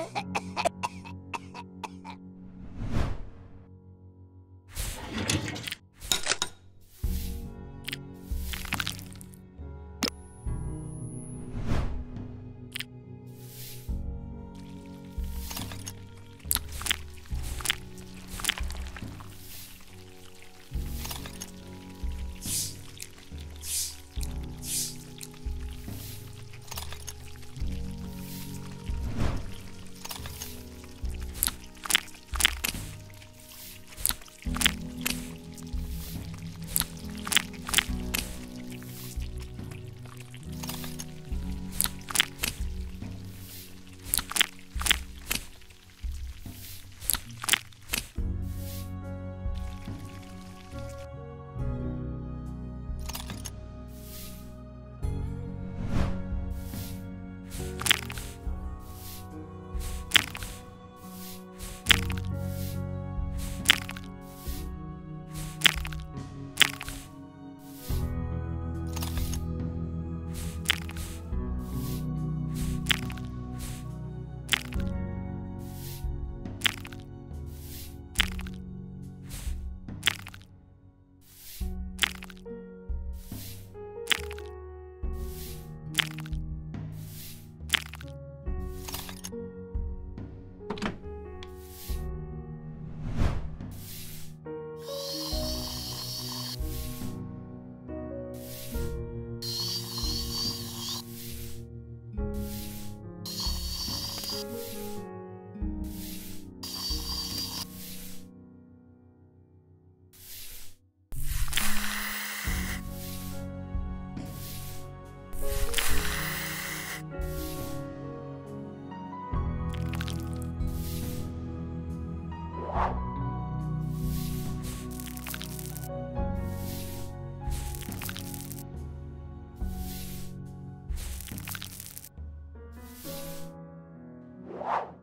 Ha ha ha! You